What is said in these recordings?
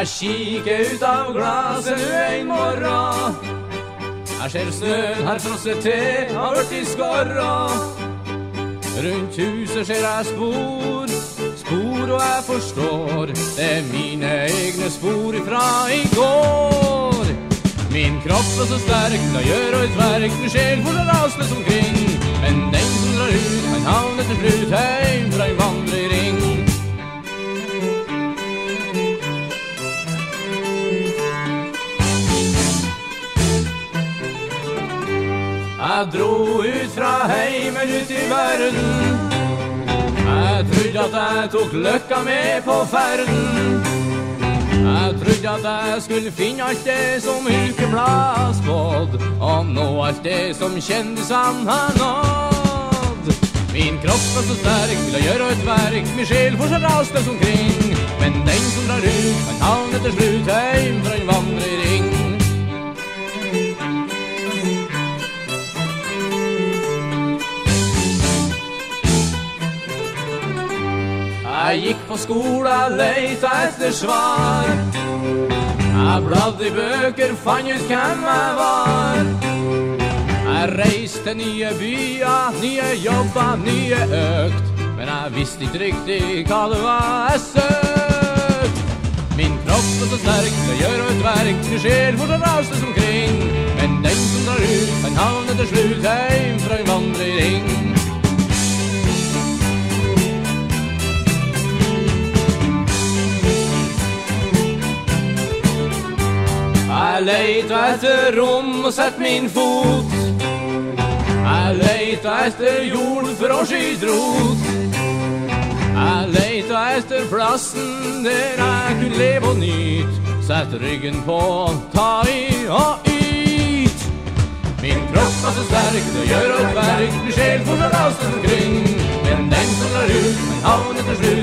Jeg kikker ut av glasset nu en morgen. Jeg ser snøen har frosset til, har vært i skorra. Rundt huset ser jeg spor, spor og jeg forstår. Det er mine egne spor fra i går. Min kropp er så sterk da gjør et verk, min sjel for det rastløs omkring. Men den som drar ut, kan havne til slutt heim fra en vandring. Jeg dro ut fra heimen ut i verden. Jeg trodde at jeg tok løkka med på ferden. Jeg trodde at jeg skulle finne alt det som ukeblad spådd, og nå alt det som kjendisene har nådd. Min kropp er så sterk til å gjøre et verk, min sjel så rastløs omkring. Men den som drar ut, kan havne til slutt heim fra en vandring. Jeg gikk på skole, leita etter svar. Jeg bladde i bøker, fant ut hvem jeg var. Jeg reiste nye byer, nye jobber, nye økt. Men jeg visste ikke riktig hva det var jeg søkt. Min kropp er så sterk det gjør et verk, min sjel for så rasende omkring. Men den som drar ut, kan havne til slutt heim fra en vandring. Leita etter rom og sett min fot. Jeg leita etter jord for å skyte rot. Jeg leita etter plassen der jeg kunne leve og nyte. Sett ryggen på, ta i og yt. Min kropp er så sterk det gjør alt verk, min sjel for så rasende omkring. Men den som drar ut, havner havne til slutt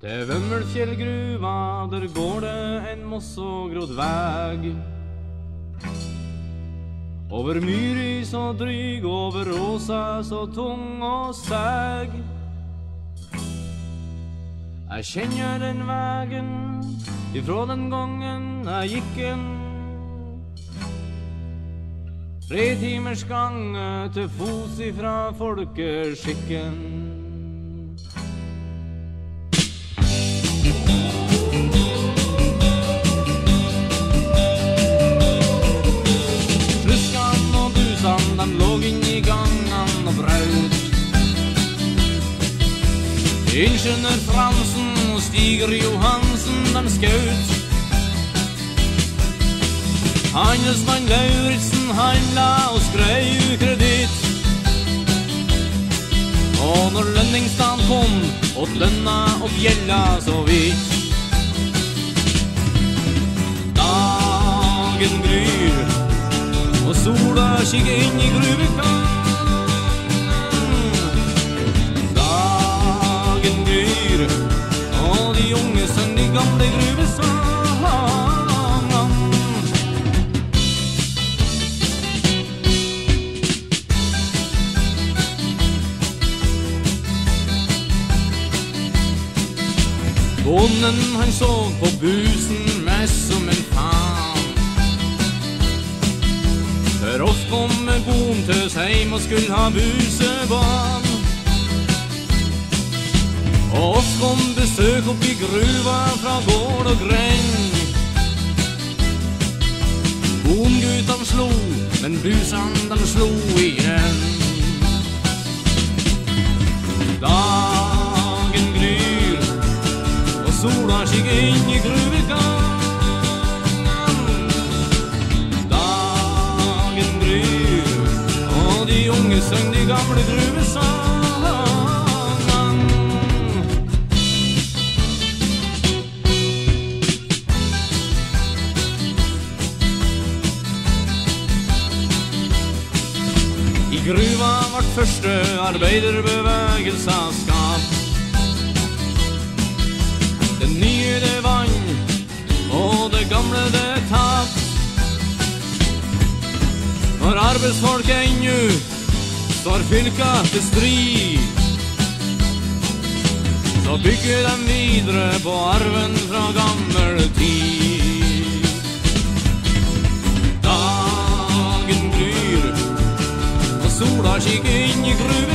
Til Vømmølfjellgruva der går det en mossogrodd veg. Over myri så dryg, over rosa så tung og seg. Jeg kjenner den vegen ifra den gangen jeg gikk en. Tre timers gange til fots ifra folkeskikken. Ingeniør Fransen og Stiger Johansen, de skaut. Handelsmann Lauritzen handla og skrøy kreditt. Og når lønningsdagen kom, åt lønna og bjella så vidt. Dagen gryr, og sola kikker inn i gruvekanten. Bonden han sov på busen mest som en faen. For oss kommer bondtøs heim og skulle ha busebarn. Og oss kom besøk opp i gruva fra gård og grend. Bongutan slo, men busene de slo igjen. Dagen sola gikk inn i gruvegang. Dagen bryr, og de unge søng de gamle gruvesang. gruva vart første arbeiderbevegelsa skapt. Og det gamle det tapt. Når arbeidsfolk ennu står fylka til strid, så bygger de videre på arven fra gammel tid. Dagen gryr, og sola kikker inn i gruvegangen.